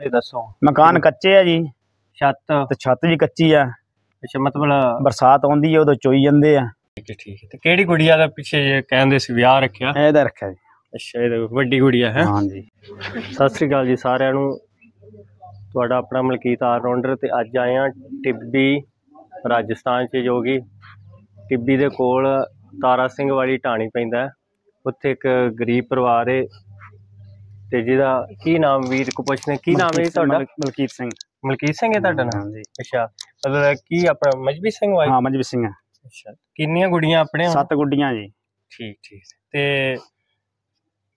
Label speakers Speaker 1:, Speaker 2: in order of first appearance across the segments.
Speaker 1: ਇਹ ਦੱਸੋ।
Speaker 2: ਮਕਾਨ ਕੱਚੇ ਆ ਜੀ।
Speaker 1: ਛੱਤ।
Speaker 2: ਤੇ ਛੱਤ ਵੀ ਕੱਚੀ ਆ।
Speaker 1: ਅੱਛਾ ਮਤਲਬ
Speaker 2: ਬਰਸਾਤ ਆਉਂਦੀ ਹੈ ਉਦੋਂ ਚੋਈ ਜਾਂਦੇ ਆ।
Speaker 1: ਠੀਕ ਹੈ ਠੀਕ ਹੈ। ਤੇ ਕਿਹੜੀ ਗੁੜੀਆ ਦਾ ਪਿੱਛੇ ਕਹਿੰਦੇ ਸੀ ਵਿਆਹ ਰੱਖਿਆ?
Speaker 2: ਇਹਦਾ ਰੱਖਿਆ ਜੀ।
Speaker 1: ਅੱਛਾ ਇਹ ਵੱਡੀ ਗੁੜੀਆ ਹੈ?
Speaker 2: ਹਾਂਜੀ
Speaker 1: ਸਤਿ ਸ੍ਰੀ ਅਕਾਲ ਜੀ ਸਾਰਿਆਂ ਨੂੰ। ਤੁਹਾਡਾ ਆਪਣਾ ਮਲਕੀਤ ਆਲਰਾਊਂਡਰ ਤੇ ਅੱਜ ਆਏ ਆ ਟਿੱਬੀ ਰਾਜਸਥਾਨ 'ਚ ਜੋ ਕਿ ਟਿੱਬੀ ਦੇ ਕੋਲ ਤਾਰਾ ਸਿੰਘ ਵਾਲੀ ਢਾਣੀ ਪੈਂਦਾ। ਉੱਥੇ ਇੱਕ ਗਰੀਬ ਪਰਿਵਾਰ ਹੈ ਤੇ ਜਿਹਦਾ ਕੀ ਨਾਮ ਵੀਰ ਕੋ ਪੁੱਛਨੇ ਕੀ ਨਾਮ ਹੈ ਜੀ ਤੁਹਾਡਾ?
Speaker 2: ਮਲਕ- ਮਲਕੀਤ ਸਿੰਘ।
Speaker 1: ਮਲਕੀਤ ਸਿੰਘ ਹੈ ਤੁਹਾਡਾ ਨਾਮ?
Speaker 2: ਹਾਂਜੀ
Speaker 1: ਅੱਛਾ ਮਤਲਬ ਕੀ ਆਪਣਾ ਮਜਬੀ ਸਿੰਘ ਵਾਈ
Speaker 2: ਹਾਂ ਮਨਜੀਤ ਸਿੰਘ
Speaker 1: ਅੱਛਾ ਕਿੰਨੀਆਂ ਗੁੜੀਆਂ ਆਪਣੇ?
Speaker 2: ਸੱਤ ਗੁੱਡੀਆਂ ਜੀ।
Speaker 1: ਠੀਕ ਠੀਕ। ਤੇ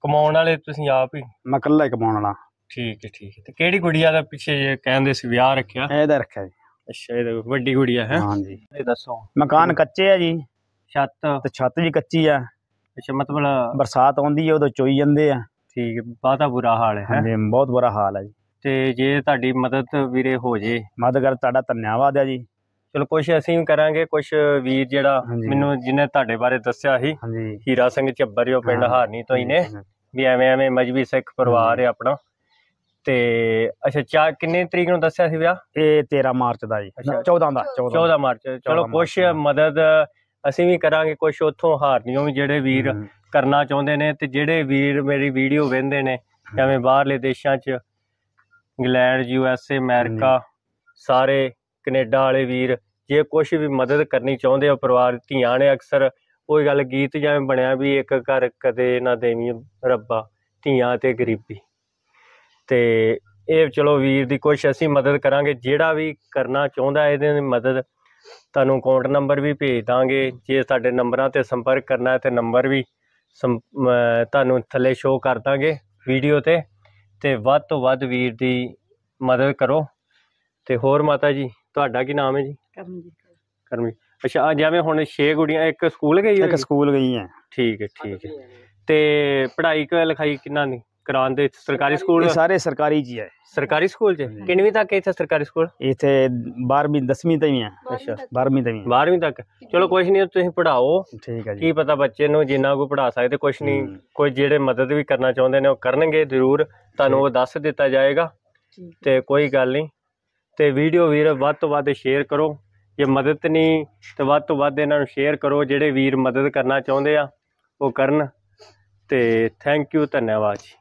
Speaker 1: ਕਮਾਉਣ ਵਾਲੇ ਤੁਸੀਂ ਆਪ ਹੀ?
Speaker 2: ਮੈਂ ਇਕੱਲਾ ਹੀ ਕਮਾਉਣ ਵਾਲਾ।
Speaker 1: ਠੀਕ ਹੈ ਠੀਕ ਹੈ। ਤੇ ਕਿਹੜੀ ਗੁੜੀਆ ਦਾ ਪਿੱਛੇ ਜੇ ਕਹਿੰਦੇ ਸੀ ਵਿਆਹ ਰੱਖਿਆ?
Speaker 2: ਇਹਦਾ ਰੱਖਿਆ ਜੀ।
Speaker 1: ਅੱਛਾ ਇਹ ਵੱਡੀ ਗੁੜੀਆ ਹੈ?
Speaker 2: ਹਾਂਜੀ
Speaker 1: ਇਹ ਦੱਸੋ।
Speaker 2: ਮਕਾਨ ਕੱਚੇ ਆ ਜੀ।
Speaker 1: ਛੱਤ?
Speaker 2: ਤੇ ਛੱਤ ਵੀ ਕੱਚੀ ਆ।
Speaker 1: ਅੱਛਾ ਮਤਲਬ
Speaker 2: ਬਰਸਾਤ ਆਉਂਦੀ ਹੈ ਉਦੋਂ ਚੋਈ ਜਾਂਦੇ ਆ।
Speaker 1: ਠੀਕ ਹੈ ਬਹੁਤਾ ਬੁਰਾ ਹਾਲ ਹੈ?
Speaker 2: ਹਾਂਜੀ ਬਹੁਤ ਬੁਰਾ ਹਾਲ ਹੈ ਜੀ।
Speaker 1: ਤੇ ਜੇ ਤੁਹਾਡੀ ਮਦਦ ਵੀਰੇ ਹੋ ਜੇ।
Speaker 2: ਮਦਦ ਕਰ ਤੁਹਾਡਾ ਧੰਨਵਾਦ ਹੈ ਜੀ।
Speaker 1: ਚਲੋ ਕੁਝ ਅਸੀਂ ਵੀ ਕਰਾਂਗੇ ਕੁਝ ਵੀਰ ਜਿਹੜਾ। ਮੈਨੂੰ ਜਿਹਨੇ ਤੁਹਾਡੇ ਬਾਰੇ ਦੱਸਿਆ ਸੀ ਹੀਰਾ ਸਿੰਘ ਝੱਬਰਿਓ ਪਿੰਡ। ਹਾਰਨੀ ਤੋਂ ਹੀ ਨੇ। ਵੀ ਐਵੇਂ ਐਵੇਂ ਮਜਬੀ ਸਿੱਖ ਪਰਿਵਾਰ ਹੈ ਆਪਣਾ। ਤੇ ਅੱਛਾ ਚਾ ਕਿੰਨੇ ਤਰੀਕ ਨੂੰ ਦੱਸਿਆ ਸੀ ਵਿਆਹ?
Speaker 2: ਇਹ 13 ਮਾਰਚ ਦਾ ਜੀ।
Speaker 1: ਅੱਛਾ।
Speaker 2: 14 ਦਾ
Speaker 1: 14 ਮਾਰਚ। ਚਲੋ ਕੁਛ। ਮਦਦ ਅਸੀਂ ਵੀ ਕਰਾਂਗੇ ਕੁਛ ਉੱਥੋਂ ਹਾਰਨੀਓ ਵੀ ਜਿਹੜੇ ਵੀਰ ਕਰਨਾ ਚਾਹੁੰਦੇ ਨੇ ਤੇ ਜਿਹੜੇ ਵੀਰ ਮੇਰੀ ਵੀਡੀਓ ਵੇਖਦੇ ਨੇ ਜਿਵੇਂ ਬਾਹਰਲੇ ਦੇਸ਼ਾਂ 'ਚ England U S A America ਸਾਰੇ ਕੈਨੇਡਾ ਵਾਲੇ ਵੀਰ ਜੇ ਕੁਛ ਵੀ ਮਦਦ ਕਰਨੀ ਚਾਹੁੰਦੇ ਆ ਪਰਿਵਾਰ ਧੀਆਂ ਨੇ ਅਕਸਰ ਉਹ ਗੱਲ ਗੀਤ ਜਿਵੇਂ ਬਣਿਆ ਵੀ ਇੱਕ ਘਰ ਕਦੇ ਨਾ ਦੇਵੀਂ ਰੱਬਾ ਧੀਆਂ ਤੇ ਗਰੀਬੀ। ਤੇ ਇਹ ਚਲੋ ਵੀਰ ਦੀ ਕੁਛ ਅਸੀਂ ਮਦਦ ਕਰਾਂਗੇ ਜਿਹੜਾ ਵੀ ਕਰਨਾ ਚਾਹੁੰਦਾ ਇਹਦੇ ਦੀ ਮਦਦ ਤੁਹਾਨੂੰ ਅਕਾਊਂਟ ਨੰਬਰ ਵੀ ਭੇਜ ਦਾਂਗੇ ਜੇ ਸਾਡੇ ਨੰਬਰਾਂ ਤੇ ਸੰਪਰਕ ਕਰਨਾ ਹੈ ਤੇ ਨੰਬਰ ਵੀ ਤੁਹਾਨੂੰ ਥੱਲੇ ਸ਼ੋਅ ਕਰ ਦਾਂਗੇ ਵੀਡੀਓ ਤੇ। ਤੇ ਵੱਧ ਤੋਂ ਵੱਧ ਵੀਰ ਦੀ ਮਦਦ ਕਰੋ। ਤੇ ਹੋਰ ਮਾਤਾ ਜੀ ਤੁਹਾਡਾ ਕੀ ਨਾਮ ਹੈ ਜੀ? ਕਰਮੀ ਅੱਛਾ ਆਹ ਜਿਵੇਂ ਹੁਣ 6 ਕੁੜੀਆਂ ਇੱਕ ਸਕੂਲ ਗਈ
Speaker 2: ਇੱਕ
Speaker 1: ਹੋਈ
Speaker 2: ਸਕੂਲ ਗਈ ਹੈ।
Speaker 1: ਠੀਕ ਹੈ ਠੀਕ ਹੈ। ਤੇ ਪੜ੍ਹਾਈ ਕ ਲਿਖਾਈ ਕਿੰਨਾ ਦੀ? ਕਰਾਉਂਦੇ ਸਰਕਾਰੀ ਸਕੂਲ?
Speaker 2: ਇਹ ਸਾਰੇ ਸਰਕਾਰੀ ਜੀ ਹੈ
Speaker 1: ਸਰਕਾਰੀ ਸਕੂਲ ਚ। ਕਿੰਨਵੀਂ ਤੱਕ ਇੱਥੇ ਸਰਕਾਰੀ ਸਕੂਲ?
Speaker 2: ਇੱਥੇ 12ਵੀਂ 10ਵੀਂ ਤਾਈਂ ਹੈ।
Speaker 1: ਅੱਛਾ
Speaker 2: 12ਵੀਂ ਤਾਈਂ ਹੈ।
Speaker 1: 12ਵੀਂ ਤੱਕ। ਚਲੋ ਕੁਝ ਨਹੀਂ ਤੁਸੀਂ ਪੜ੍ਹਾਓ।
Speaker 2: ਠੀਕ ਹੈ ਜੀ।
Speaker 1: ਕੀ ਪਤਾ ਬੱਚੇ ਨੂੰ ਜਿੰਨਾ ਕੋ ਪੜ੍ਹਾ ਸਕਦੇ ਕੁਝ ਨਹੀਂ। ਕੋਈ ਜਿਹੜੇ ਮਦਦ ਵੀ ਕਰਨਾ ਚਾਹੁੰਦੇ ਨੇ ਉਹ ਕਰਨਗੇ ਜ਼ਰੂਰ। ਤੁਹਾਨੂੰ ਉਹ ਦੱਸ ਦਿੱਤਾ ਜਾਏਗਾ। ਤੇ ਕੋਈ ਗੱਲ ਨਹੀਂ। ਤੇ ਵੀਡੀਓ ਵੀਰ ਵੱਧ ਤੋਂ ਵੱਧ ਸ਼ੇਅਰ ਕਰੋ। ਜੇ ਮਦਦ ਨਹੀਂ ਤੇ ਵੱਧ ਤੋਂ ਵੱਧ ਇਹਨਾਂ ਨੂੰ ਸ਼ੇਅਰ ਕਰੋ। ਜਿਹੜੇ ਵੀਰ ਮਦਦ ਕਰਨਾ ਚਾਹੁੰਦੇ ਆ ਉਹ ਕਰਨ। ਤੇ ਥੈਂਕ ਯੂ ਧੰਨਵਾਦ ਜੀ।